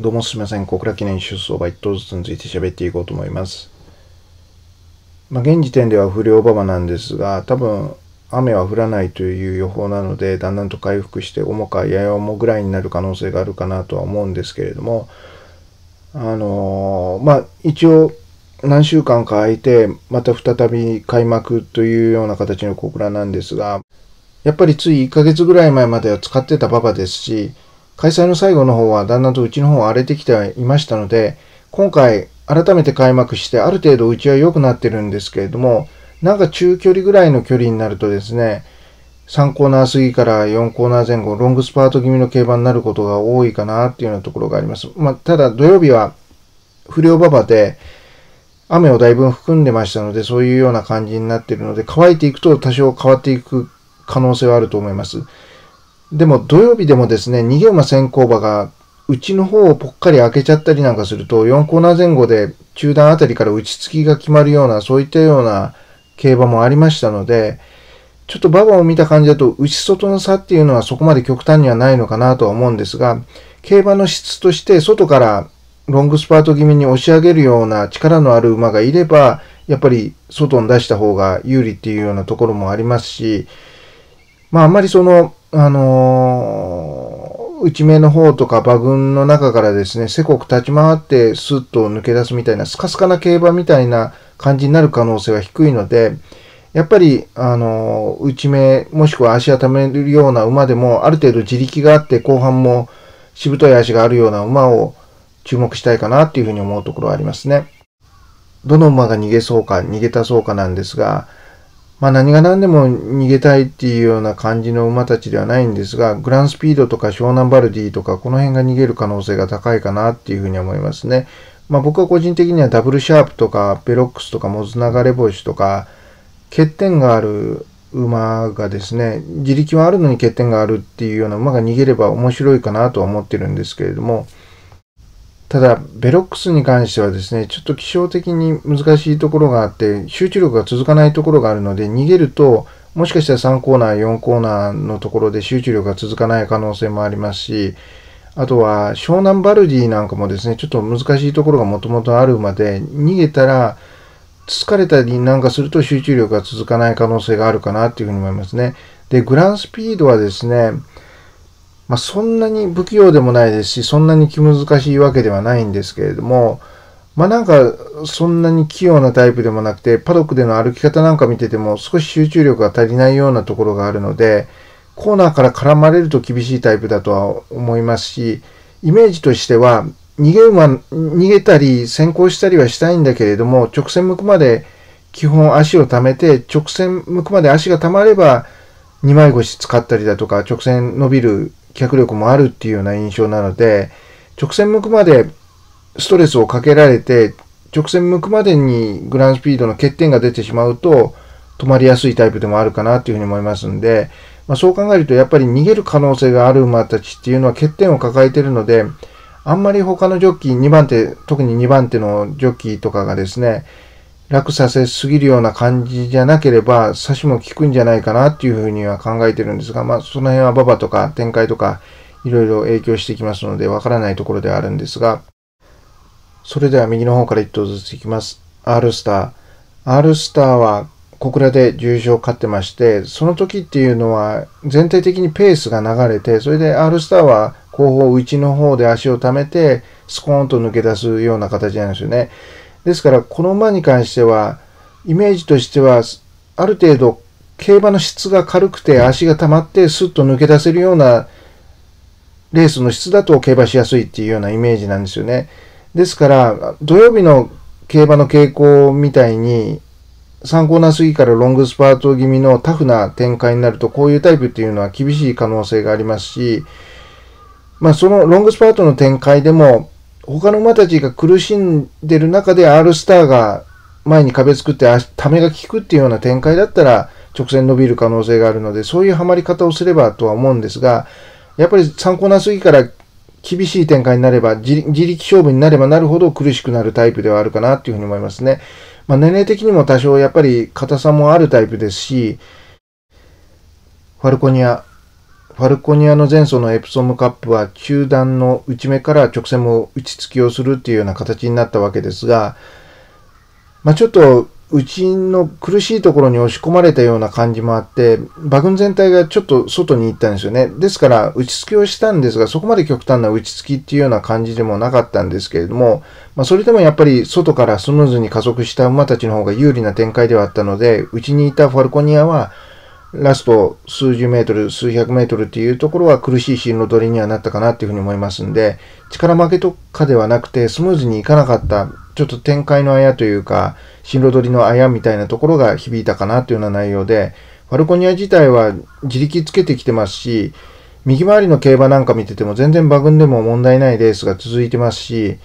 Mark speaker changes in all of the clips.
Speaker 1: どうもすみません。小倉記念出走馬一頭ずつについて喋っていこうと思います。まあ、現時点では不良馬場なんですが、多分雨は降らないという予報なので、だんだんと回復して、重かやや重ぐらいになる可能性があるかなとは思うんですけれども、あのー、まあ、一応、何週間か空いて、また再び開幕というような形の小倉なんですが、やっぱりつい1ヶ月ぐらい前までは使ってた馬場ですし、開催の最後の方はだんだんとうちの方は荒れてきていましたので、今回改めて開幕してある程度うちは良くなってるんですけれども、なんか中距離ぐらいの距離になるとですね、3コーナー過ぎから4コーナー前後、ロングスパート気味の競馬になることが多いかなっていうようなところがあります。まあ、ただ土曜日は不良馬場で雨をだいぶ含んでましたので、そういうような感じになっているので、乾いていくと多少変わっていく可能性はあると思います。でも土曜日でもですね、逃げ馬先行馬が内の方をぽっかり開けちゃったりなんかすると、4コーナー前後で中段あたりから打ちつきが決まるような、そういったような競馬もありましたので、ちょっと馬場を見た感じだと、内外の差っていうのはそこまで極端にはないのかなとは思うんですが、競馬の質として外からロングスパート気味に押し上げるような力のある馬がいれば、やっぱり外に出した方が有利っていうようなところもありますし、まああんまりその、あのー、内目の方とか馬群の中からですね、せこく立ち回ってスッと抜け出すみたいな、スカスカな競馬みたいな感じになる可能性は低いので、やっぱり、あのー、内目、もしくは足をためるような馬でも、ある程度自力があって、後半もしぶとい足があるような馬を注目したいかなっていうふうに思うところはありますね。どの馬が逃げそうか、逃げたそうかなんですが、まあ何が何でも逃げたいっていうような感じの馬たちではないんですが、グランスピードとか湘南バルディとか、この辺が逃げる可能性が高いかなっていうふうに思いますね。まあ僕は個人的にはダブルシャープとか、ベロックスとか、モズ流れ星とか、欠点がある馬がですね、自力はあるのに欠点があるっていうような馬が逃げれば面白いかなとは思ってるんですけれども、ただ、ベロックスに関してはですね、ちょっと気象的に難しいところがあって、集中力が続かないところがあるので、逃げると、もしかしたら3コーナー、4コーナーのところで集中力が続かない可能性もありますし、あとは湘南バルディなんかもですね、ちょっと難しいところがもともとあるまで、逃げたら、疲れたりなんかすると集中力が続かない可能性があるかなっていうふうに思いますね。で、グランスピードはですね、まあ、そんなに不器用でもないですし、そんなに気難しいわけではないんですけれども、まあなんか、そんなに器用なタイプでもなくて、パドックでの歩き方なんか見てても少し集中力が足りないようなところがあるので、コーナーから絡まれると厳しいタイプだとは思いますし、イメージとしては、逃げ馬、逃げたり先行したりはしたいんだけれども、直線向くまで基本足を溜めて、直線向くまで足が溜まれば、二枚腰使ったりだとか、直線伸びる脚力もあるっていうような印象なので、直線向くまでストレスをかけられて、直線向くまでにグランスピードの欠点が出てしまうと、止まりやすいタイプでもあるかなっていうふうに思いますんで、まあ、そう考えるとやっぱり逃げる可能性がある馬たちっていうのは欠点を抱えてるので、あんまり他のジョッキー、2番手、特に2番手のジョッキーとかがですね、楽させすぎるような感じじゃなければ、差しも効くんじゃないかなっていうふうには考えてるんですが、まあ、その辺は馬場とか展開とか、いろいろ影響してきますので、わからないところではあるんですが、それでは右の方から1頭ずついきます。R スター。R スターは小倉で重賞勝ってまして、その時っていうのは全体的にペースが流れて、それで R スターは後方内の方で足を溜めて、スコーンと抜け出すような形なんですよね。ですから、この馬に関しては、イメージとしては、ある程度、競馬の質が軽くて足が溜まってスッと抜け出せるようなレースの質だと競馬しやすいっていうようなイメージなんですよね。ですから、土曜日の競馬の傾向みたいに、参考な過ぎからロングスパート気味のタフな展開になると、こういうタイプっていうのは厳しい可能性がありますし、まあそのロングスパートの展開でも、他の馬たちが苦しんでる中で R スターが前に壁作ってためが効くっていうような展開だったら直線伸びる可能性があるので、そういうはまり方をすればとは思うんですが、やっぱり参考なすぎから厳しい展開になれば、自力勝負になればなるほど苦しくなるタイプではあるかなっていうふうに思いますね。まあ、年齢的にも多少やっぱり硬さもあるタイプですし、ファルコニア、ファルコニアの前走のエプソムカップは中段の内目から直線も打ち突きをするっていうような形になったわけですが、まあ、ちょっと内の苦しいところに押し込まれたような感じもあって、馬群全体がちょっと外に行ったんですよね。ですから、打ち突きをしたんですが、そこまで極端な打ち突きっていうような感じでもなかったんですけれども、まあ、それでもやっぱり外からスムーズに加速した馬たちの方が有利な展開ではあったので、内にいたファルコニアは、ラスト数十メートル、数百メートルっていうところは苦しい進路取りにはなったかなっていうふうに思いますんで、力負けとかではなくて、スムーズにいかなかった、ちょっと展開のあやというか、進路取りのあやみたいなところが響いたかなというような内容で、ファルコニア自体は自力つけてきてますし、右回りの競馬なんか見てても全然馬群でも問題ないレースが続いてますし、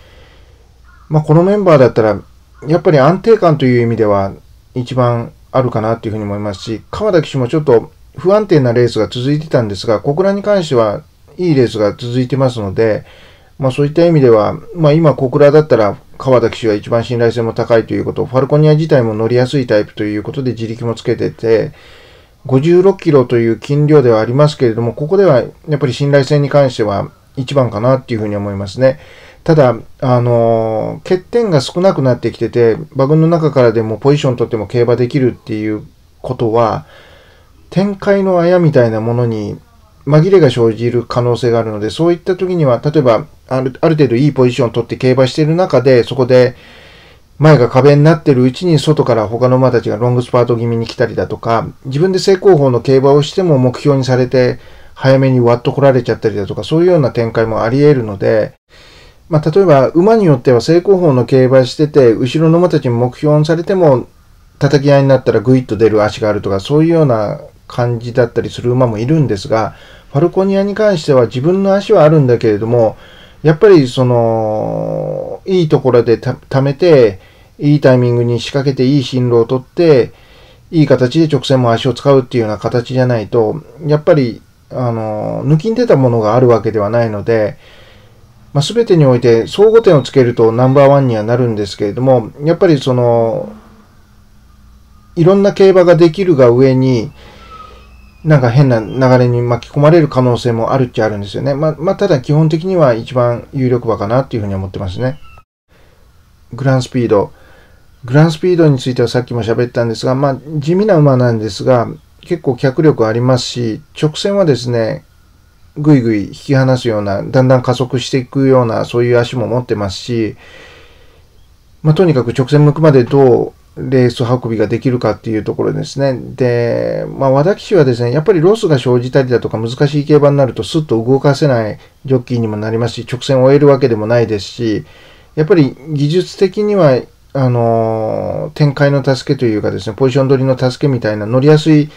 Speaker 1: まあ、このメンバーだったら、やっぱり安定感という意味では一番あるかなというふうに思いますし、川田騎手もちょっと不安定なレースが続いてたんですが、小倉に関してはいいレースが続いてますので、まあそういった意味では、まあ今小倉だったら川田騎手が一番信頼性も高いということ、ファルコニア自体も乗りやすいタイプということで自力もつけてて、56キロという斤量ではありますけれども、ここではやっぱり信頼性に関しては一番かなっていうふうに思いますね。ただ、あの欠点が少なくなってきてて、馬群の中からでもポジション取っても競馬できるっていうことは、展開のあやみたいなものに紛れが生じる可能性があるので、そういった時には、例えば、あるある程度いいポジションを取って競馬している中で、そこで、前が壁になってるうちに外から他の馬たちがロングスパート気味に来たりだとか、自分で正攻法の競馬をしても目標にされて、早めにワッと来られちゃったりだとか、そういうような展開もあり得るので、まあ、例えば馬によっては正攻法の競馬してて、後ろの馬たちに目標にされても、叩き合いになったらグイッと出る足があるとか、そういうような感じだったりする馬もいるんですが、ファルコニアに関しては自分の足はあるんだけれども、やっぱりその、いいところでためて、いいタイミングに仕掛けていい進路を取って、いい形で直線も足を使うっていうような形じゃないと、やっぱり、あの、抜きに出たものがあるわけではないので、まあ、全てにおいて総合点をつけるとナンバーワンにはなるんですけれども、やっぱりその、いろんな競馬ができるが上に、なんか変な流れに巻き込まれる可能性もあるっちゃあるんですよね。まあ、まあ、ただ基本的には一番有力馬かなっていうふうに思ってますね。グランスピード。グランスピードについてはさっきも喋ったんですが、まあ、地味な馬なんですが、結構脚力ありますし、直線はですね、ぐいぐい引き離すような、だんだん加速していくような、そういう足も持ってますし、まあ、とにかく直線向くまでどうレース運びができるかっていうところですね。で、まあ、和田騎手はですね、やっぱりロスが生じたりだとか難しい競馬になるとスッと動かせないジョッキーにもなりますし、直線を終えるわけでもないですし、やっぱり技術的には、あの展開の助けというかですね、ポジション取りの助けみたいな乗りやすい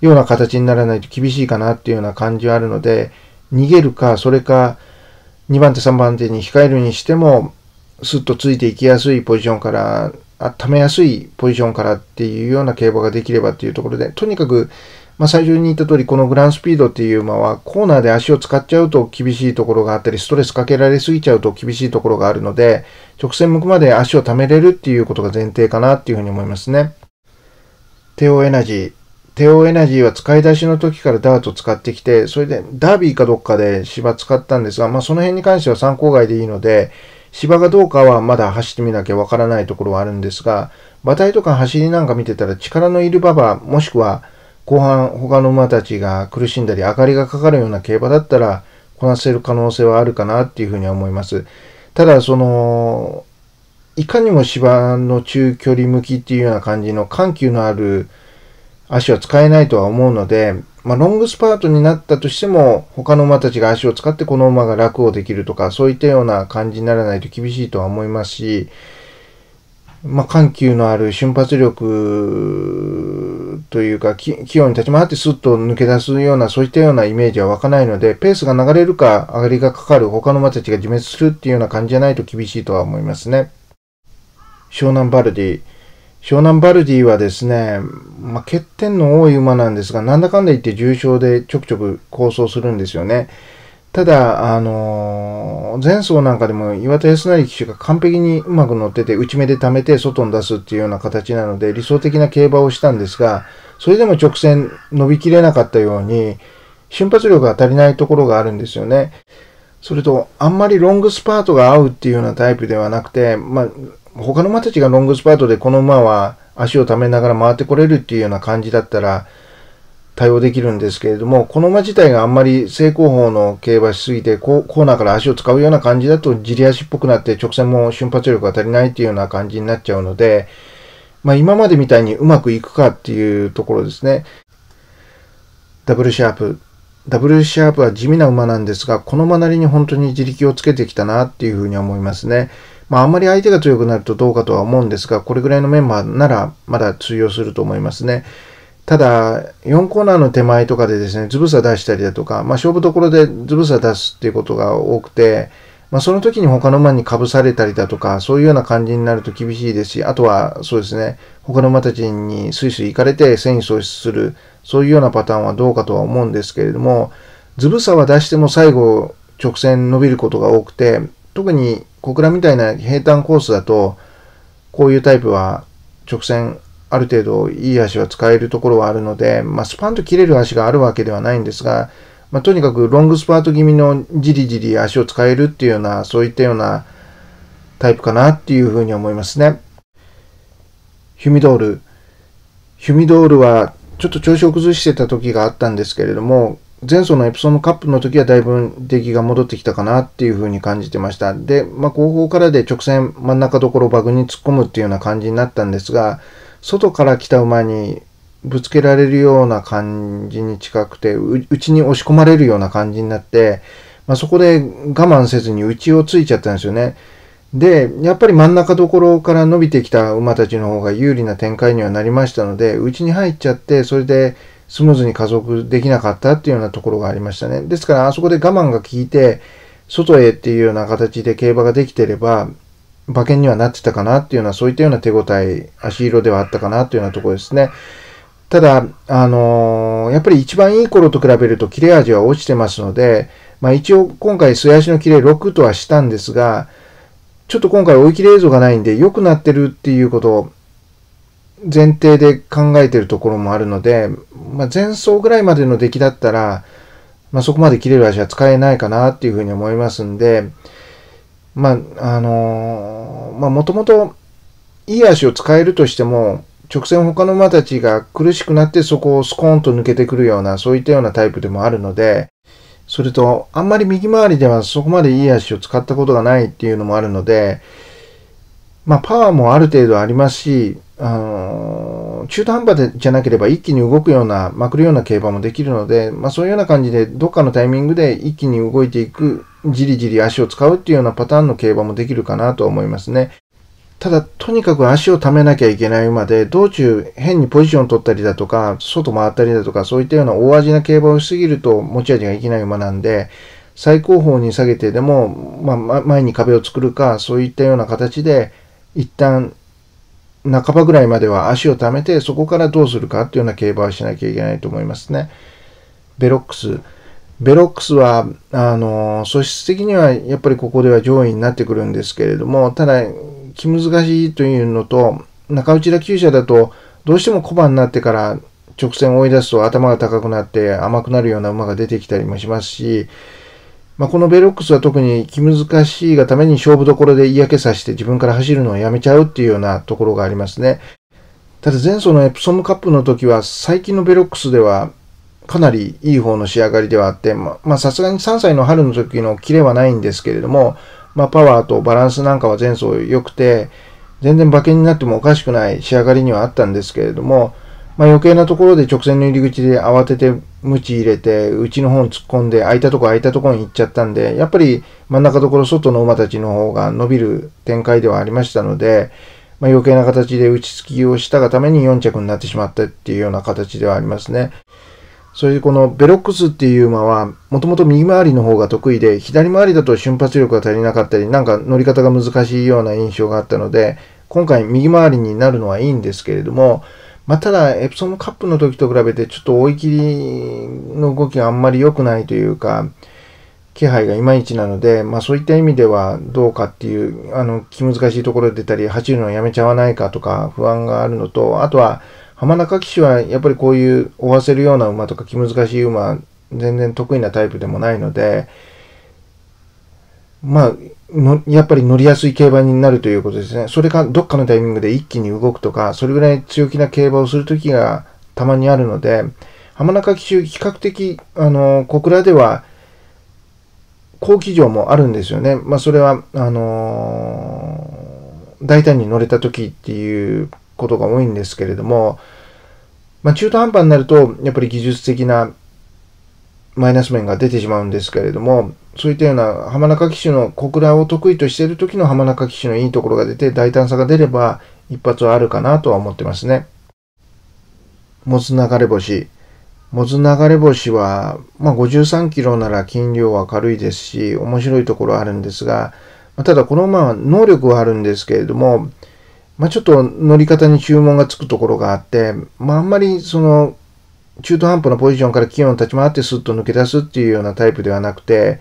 Speaker 1: ような形にならないと厳しいかなっていうような感じはあるので、逃げるか、それか、2番手、3番手に控えるにしても、スッとついていきやすいポジションから、温めやすいポジションからっていうような競馬ができればっていうところで、とにかく、まあ、最初に言った通り、このグランスピードっていう馬は、コーナーで足を使っちゃうと厳しいところがあったり、ストレスかけられすぎちゃうと厳しいところがあるので、直線向くまで足を溜めれるっていうことが前提かなっていうふうに思いますね。テオエナジー。テオエナジーは使い出しの時からダート使ってきて、それでダービーかどっかで芝使ったんですが、まあその辺に関しては参考外でいいので、芝がどうかはまだ走ってみなきゃわからないところはあるんですが、馬体とか走りなんか見てたら力のいる馬場、もしくは後半他の馬たちが苦しんだり明かりがかかるような競馬だったらこなせる可能性はあるかなっていうふうには思います。ただその、いかにも芝の中距離向きっていうような感じの緩急のある足は使えないとは思うので、まあ、ロングスパートになったとしても、他の馬たちが足を使ってこの馬が楽をできるとか、そういったような感じにならないと厳しいとは思いますし、まあ、緩急のある瞬発力というか、器用に立ち回ってスッと抜け出すような、そういったようなイメージは湧かないので、ペースが流れるか、上がりがかかる他の馬たちが自滅するっていうような感じじゃないと厳しいとは思いますね。湘南バルディ。湘南バルディはですね、まあ、欠点の多い馬なんですが、なんだかんだ言って重賞でちょくちょく構想するんですよね。ただ、あのー、前走なんかでも岩田康成騎手が完璧にうまく乗ってて、内目で溜めて外に出すっていうような形なので、理想的な競馬をしたんですが、それでも直線伸びきれなかったように、瞬発力が足りないところがあるんですよね。それと、あんまりロングスパートが合うっていうようなタイプではなくて、まあ、他の馬たちがロングスパートでこの馬は足を溜めながら回ってこれるっていうような感じだったら対応できるんですけれども、この馬自体があんまり正攻法の競馬しすぎてコーナーから足を使うような感じだとじり足っぽくなって直線も瞬発力が足りないっていうような感じになっちゃうので、まあ今までみたいにうまくいくかっていうところですね。ダブルシャープ。ダブルシャープは地味な馬なんですが、この馬なりに本当に自力をつけてきたなっていうふうに思いますね。まあ、あんまり相手が強くなるとどうかとは思うんですが、これぐらいのメンバーならまだ通用すると思いますね。ただ、4コーナーの手前とかでですね、ズブ差出したりだとか、まあ、勝負どころでズブ差出すっていうことが多くて、まあ、その時に他の馬にかぶされたりだとか、そういうような感じになると厳しいですし、あとはそうですね、他の馬たちにスイスイ行かれて戦意喪失する、そういうようなパターンはどうかとは思うんですけれども、ズブ差は出しても最後直線伸びることが多くて、特に小倉みたいな平坦コースだと、こういうタイプは直線ある程度いい足は使えるところはあるので、まあ、スパンと切れる足があるわけではないんですが、まあ、とにかくロングスパート気味のじりじり足を使えるっていうような、そういったようなタイプかなっていうふうに思いますね。ヒュミドール。ヒュミドールはちょっと調子を崩してた時があったんですけれども、前走のエプソンのカップの時はだいぶ出来が戻ってきたかなっていう風に感じてました。で、まあ、後方からで直線真ん中どころバグに突っ込むっていうような感じになったんですが、外から来た馬にぶつけられるような感じに近くて、内に押し込まれるような感じになって、まあ、そこで我慢せずに内をついちゃったんですよね。で、やっぱり真ん中どころから伸びてきた馬たちの方が有利な展開にはなりましたので、内に入っちゃって、それでスムーズに加速できなかったっていうようなところがありましたね。ですから、あそこで我慢が効いて、外へっていうような形で競馬ができてれば、馬券にはなってたかなっていうような、そういったような手応え、足色ではあったかなというようなところですね。ただ、あのー、やっぱり一番いい頃と比べると切れ味は落ちてますので、まあ一応今回末足の切れ6とはしたんですが、ちょっと今回追い切れ映像がないんで良くなってるっていうことを前提で考えてるところもあるので、まあ、前走ぐらいまでの出来だったら、まあ、そこまで切れる足は使えないかなっていうふうに思いますんで、まあ、あのー、まあ、もともといい足を使えるとしても、直線他の馬たちが苦しくなってそこをスコーンと抜けてくるような、そういったようなタイプでもあるので、それと、あんまり右回りではそこまでいい足を使ったことがないっていうのもあるので、まあ、パワーもある程度ありますし、あの中途半端でじゃなければ一気に動くような、まくるような競馬もできるので、まあ、そういうような感じで、どっかのタイミングで一気に動いていく、じりじり足を使うっていうようなパターンの競馬もできるかなと思いますね。ただ、とにかく足を溜めなきゃいけない馬で、道中変にポジション取ったりだとか、外回ったりだとか、そういったような大味な競馬をしすぎると持ち味がいけない馬なんで、最後方に下げてでも、まあ、前に壁を作るか、そういったような形で、一旦半ばぐらいまでは足を溜めて、そこからどうするかっていうような競馬をしなきゃいけないと思いますね。ベロックス。ベロックスは、あの、素質的にはやっぱりここでは上位になってくるんですけれども、ただ、気難しいというのと、中内田厩舎だと、どうしても古馬になってから直線を追い出すと頭が高くなって甘くなるような馬が出てきたりもしますし、まあ、このベロックスは特に気難しいがために勝負どころで嫌気さして自分から走るのをやめちゃうっていうようなところがありますね。ただ前走のエプソムカップの時は最近のベロックスではかなりいい方の仕上がりではあって、まさすがに3歳の春の時のキレはないんですけれども、まあパワーとバランスなんかは前走良くて、全然馬券になってもおかしくない仕上がりにはあったんですけれども、まあ、余計なところで直線の入り口で慌てて鞭入れて、内の方に突っ込んで、空いたとこ空いたとこに行っちゃったんで、やっぱり真ん中ところ外の馬たちの方が伸びる展開ではありましたので、まあ、余計な形で打ち突きをしたがために4着になってしまったっていうような形ではありますね。それでこのベロックスっていう馬は、もともと右回りの方が得意で、左回りだと瞬発力が足りなかったり、なんか乗り方が難しいような印象があったので、今回右回りになるのはいいんですけれども、まあ、ただ、エプソムカップの時と比べて、ちょっと追い切りの動きがあんまり良くないというか、気配がいまいちなので、まあそういった意味ではどうかっていう、あの、気難しいところで出たり、走るのをやめちゃわないかとか不安があるのと、あとは、浜中騎手はやっぱりこういう追わせるような馬とか気難しい馬全然得意なタイプでもないので、まあ、やっぱり乗りやすい競馬になるということですね。それかどっかのタイミングで一気に動くとか、それぐらい強気な競馬をするときがたまにあるので、浜中騎手、比較的、あの、小倉では、好騎乗もあるんですよね。まあ、それは、あのー、大胆に乗れた時っていうことが多いんですけれども、まあ、中途半端になると、やっぱり技術的なマイナス面が出てしまうんですけれども、そういったような浜中騎手の小倉を得意としている時の浜中騎手のいいところが出て、大胆さが出れば、一発はあるかなとは思ってますね。モツ流れ星。モツ流れ星は、まあ、53キロなら斤量は軽いですし、面白いところはあるんですが、ま、ただこの馬は能力はあるんですけれども、まあ、ちょっと乗り方に注文がつくところがあって、まあ、あんまりその中途半端なポジションから気温立ち回ってスッと抜け出すっていうようなタイプではなくて、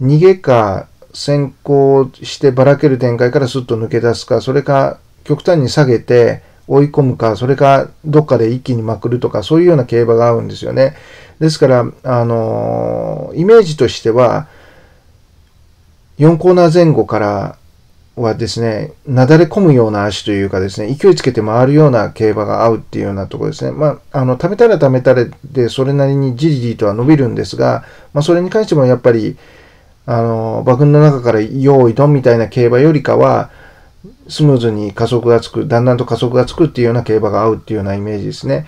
Speaker 1: 逃げか先行してばらける展開からスッと抜け出すか、それか極端に下げて追い込むか、それかどっかで一気にまくるとか、そういうような競馬が合うんですよね。ですから、あのイメージとしては、4コーナー前後からはですね、なだれ込むような足というかですね、勢いつけて回るような競馬が合うっていうようなところですね。まあ、あの、食べたら食べたらで、それなりにじりじりとは伸びるんですが、まあ、それに関してもやっぱり、あの、馬群の中から用意ドンみたいな競馬よりかは、スムーズに加速がつく、だんだんと加速がつくっていうような競馬が合うっていうようなイメージですね。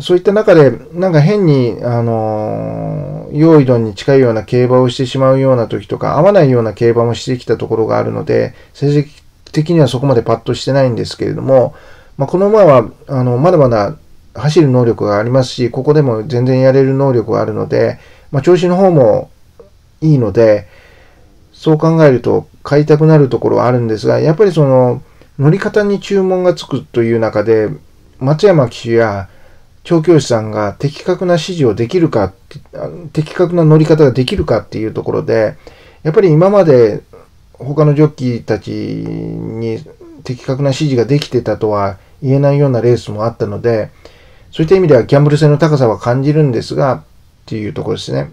Speaker 1: そういった中で、なんか変に、あの、用意ドンに近いような競馬をしてしまうような時とか、合わないような競馬もしてきたところがあるので、成績的にはそこまでパッとしてないんですけれども、まあ、この馬は、あの、まだまだ走る能力がありますし、ここでも全然やれる能力があるので、まあ、調子の方もいいので、そう考えると買いたくなるところはあるんですが、やっぱりその、乗り方に注文がつくという中で、松山騎手や調教師さんが的確な指示をできるか、的確な乗り方ができるかっていうところで、やっぱり今まで他のジョッキーたちに的確な指示ができてたとは言えないようなレースもあったので、そういった意味ではギャンブル性の高さは感じるんですが、っていうところですね。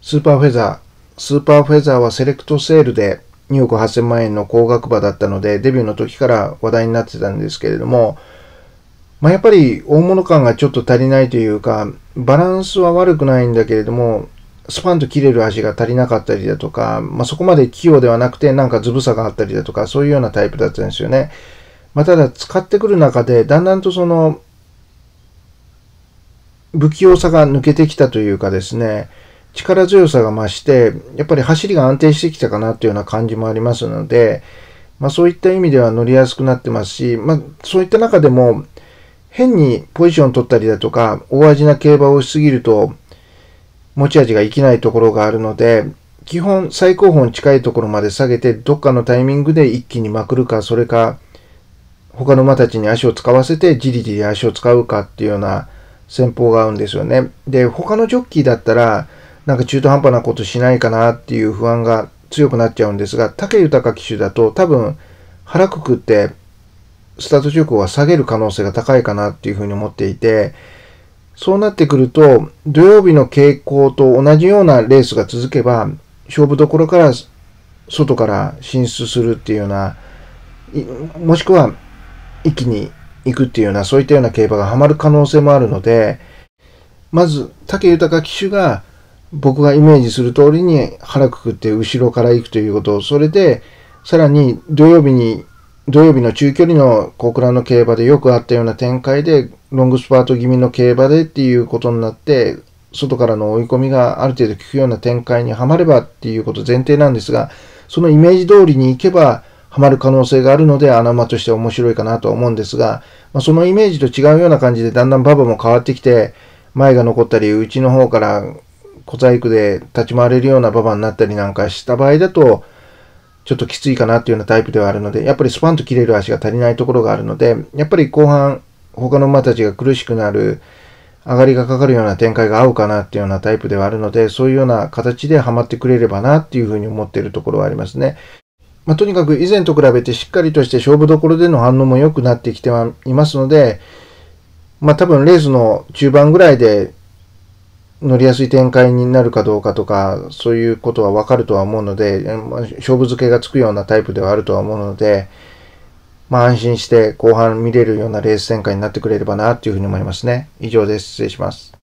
Speaker 1: スーパーフェザー。スーパーフェザーはセレクトセールで2億8000万円の高額馬だったので、デビューの時から話題になってたんですけれども、まあ、やっぱり大物感がちょっと足りないというか、バランスは悪くないんだけれども、スパンと切れる足が足りなかったりだとか、まあ、そこまで器用ではなくて、なんかずぶさがあったりだとか、そういうようなタイプだったんですよね。まあ、ただ、使ってくる中で、だんだんとその、不器用さが抜けてきたというかですね、力強さが増して、やっぱり走りが安定してきたかなというような感じもありますので、まあ、そういった意味では乗りやすくなってますし、まあ、そういった中でも、変にポジション取ったりだとか、大味な競馬をしすぎると、持ち味が生きないところがあるので、基本最高峰に近いところまで下げて、どっかのタイミングで一気にまくるか、それか、他の馬たちに足を使わせて、じりじり足を使うかっていうような戦法が合うんですよね。で、他のジョッキーだったら、なんか中途半端なことしないかなっていう不安が強くなっちゃうんですが、武豊騎手だと多分腹くくってスタート直後は下げる可能性が高いかなっていうふうに思っていて、そうなってくると、土曜日の傾向と同じようなレースが続けば、勝負どころから外から進出するっていうような、もしくは一気に行くっていうような、そういったような競馬がはまる可能性もあるので、まず、武豊騎手が僕がイメージする通りに腹くくって後ろから行くということを、それで、さらに土曜日に土曜日の中距離の小倉の競馬でよくあったような展開で、ロングスパート気味の競馬でっていうことになって、外からの追い込みがある程度効くような展開にはまればっていうこと前提なんですが、そのイメージ通りに行けば、はまる可能性があるので、穴馬として面白いかなと思うんですが、まあ、そのイメージと違うような感じで、だんだん馬場も変わってきて、前が残ったり、内の方から小細工で立ち回れるような馬場になったりなんかした場合だと、ちょっときついかなっていうようなタイプではあるので、やっぱりスパンと切れる足が足りないところがあるので、やっぱり後半、他の馬たちが苦しくなる、上がりがかかるような展開が合うかなっていうようなタイプではあるので、そういうような形でハマってくれればなっていうふうに思っているところはありますね。まあ、とにかく以前と比べてしっかりとして勝負どころでの反応も良くなってきてはいますので、まあ多分レースの中盤ぐらいで乗りやすい展開になるかどうかとか、そういうことはわかるとは思うので、勝負付けがつくようなタイプではあるとは思うので、まあ安心して後半見れるようなレース展開になってくれればなというふうに思いますね。以上です。失礼します。